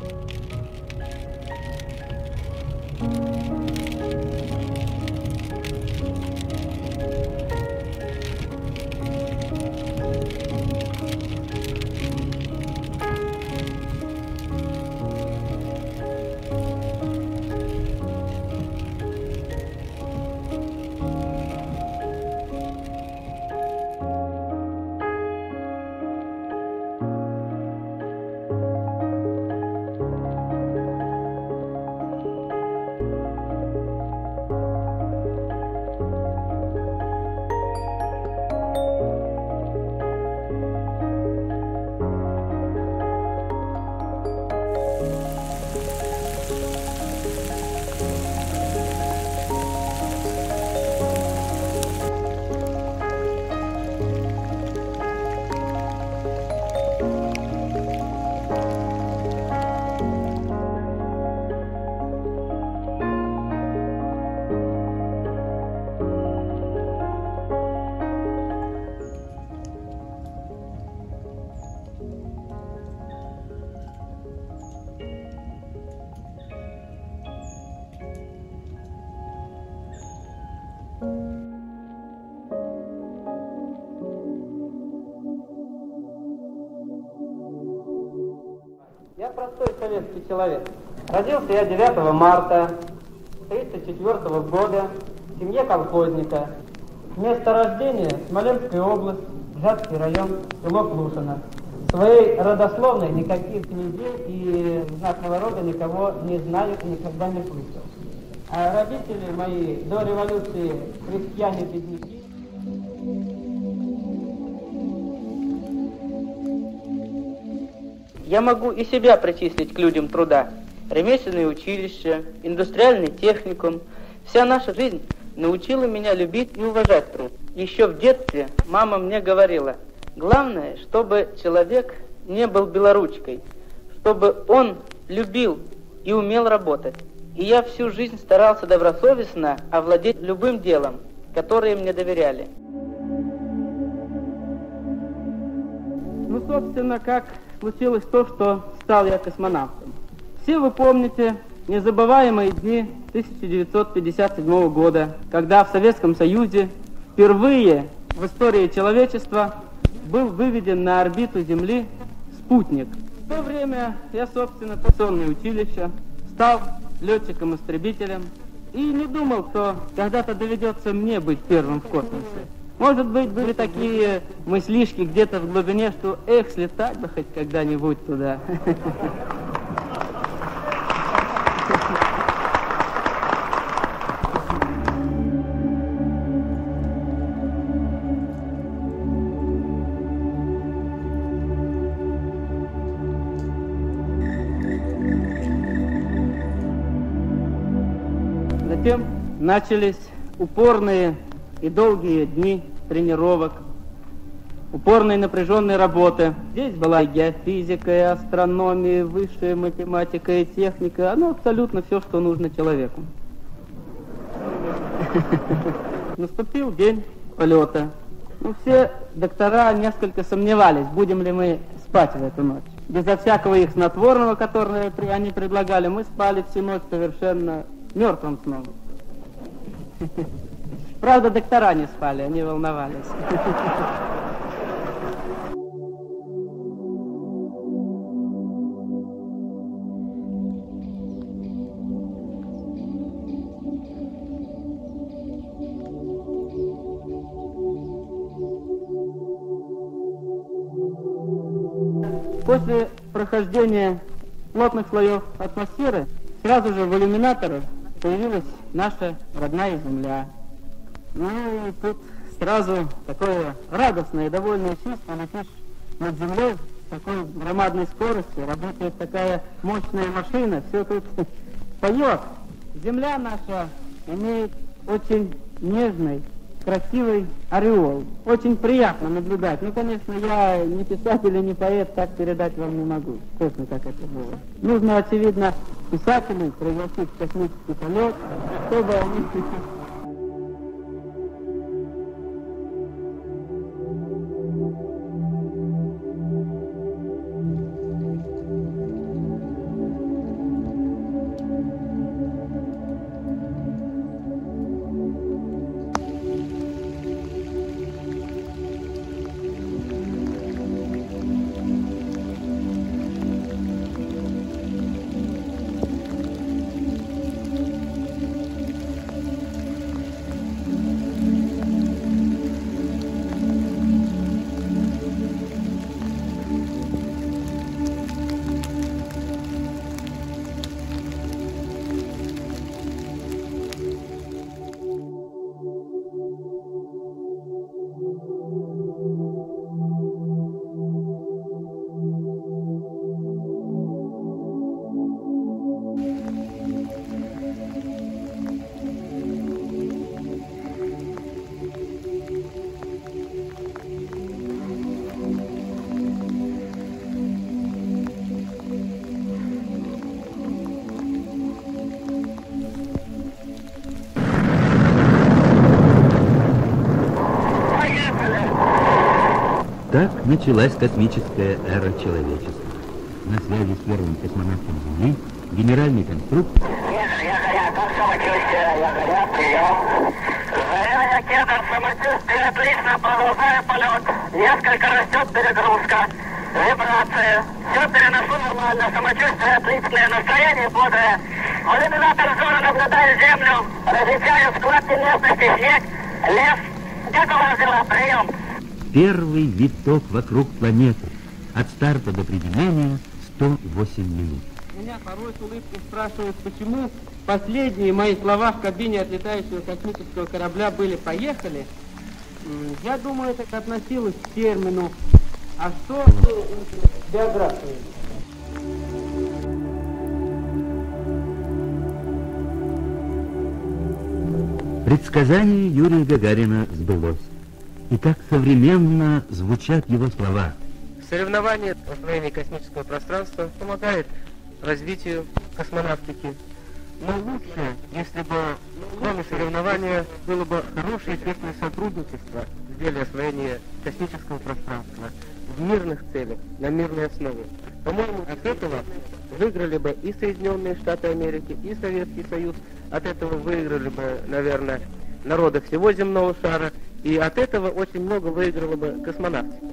Я советский человек. Родился я 9 марта 1934 года в семье колхозника. Место рождения – Смоленская область, Жатский район, село Клушино. Своей родословной никаких нигде и знатного рода никого не знаю и никогда не слышал. А родители мои до революции крестьяне-бедняки. Я могу и себя причислить к людям труда. Ремесленное училище, индустриальный техникум. Вся наша жизнь научила меня любить и уважать труд. Еще в детстве мама мне говорила, главное, чтобы человек не был белоручкой, чтобы он любил и умел работать. И я всю жизнь старался добросовестно овладеть любым делом, которое мне доверяли. Ну, собственно, как случилось то, что стал я космонавтом. Все вы помните незабываемые дни 1957 года, когда в Советском Союзе впервые в истории человечества был выведен на орбиту Земли спутник. В то время я, собственно, авиационное училище, стал летчиком-истребителем и не думал, что когда-то доведется мне быть первым в космосе. Может быть, были такие мыслишки где-то в глубине, что эх, слетать бы хоть когда-нибудь туда. Затем начались упорные и долгие дни тренировок, упорной напряженной работы. Здесь была и геофизика, и астрономия, и высшая математика, и техника. Оно абсолютно все, что нужно человеку. Наступил день полета. Ну, все доктора несколько сомневались, будем ли мы спать в эту ночь. Безо всякого их снотворного, которое они предлагали, мы спали всю ночь совершенно мертвым сном. Правда, доктора не спали, они волновались. После прохождения плотных слоев атмосферы сразу же в иллюминаторах появилась наша родная Земля. Ну и тут сразу такое радостное и довольное чувство, летишь над землей с такой громадной скоростью, работает такая мощная машина, все тут поет. Земля наша имеет очень нежный, красивый ореол. Очень приятно наблюдать. Ну, конечно, я не писатель и не поэт, так передать вам не могу. Точно как это было. Нужно, очевидно, писателей пригласить в космический полет, чтобы они началась космическая эра человечества. На связи с первым космонавтом Земли генеральный конструктор... Несколько растет перегрузка, вибрации. Все переношу нормально, самочувствие отличное, настроение бодрое. Иллюминатор зоны наблюдаю землю, различаю складки местности, снег, лес. Вас дела? Прием. Первый виток вокруг планеты. От старта до приземления 108 минут. Меня порой с улыбкой спрашивают, почему последние мои слова в кабине отлетающего космического корабля были «поехали». Я думаю, это относилось к термину «а что с биографией?» Предсказание Юрия Гагарина сбылось. И так современно звучат его слова. Соревнование в освоении космического пространства помогает развитию космонавтики. Но лучше, если бы, кроме соревнования, было бы хорошее и сотрудничество в деле освоения космического пространства в мирных целях, на мирной основе. По-моему, от этого выиграли бы и Соединенные Штаты Америки, и Советский Союз. От этого выиграли бы, наверное, народы всего земного шара. И от этого очень много выиграла бы космонавтика.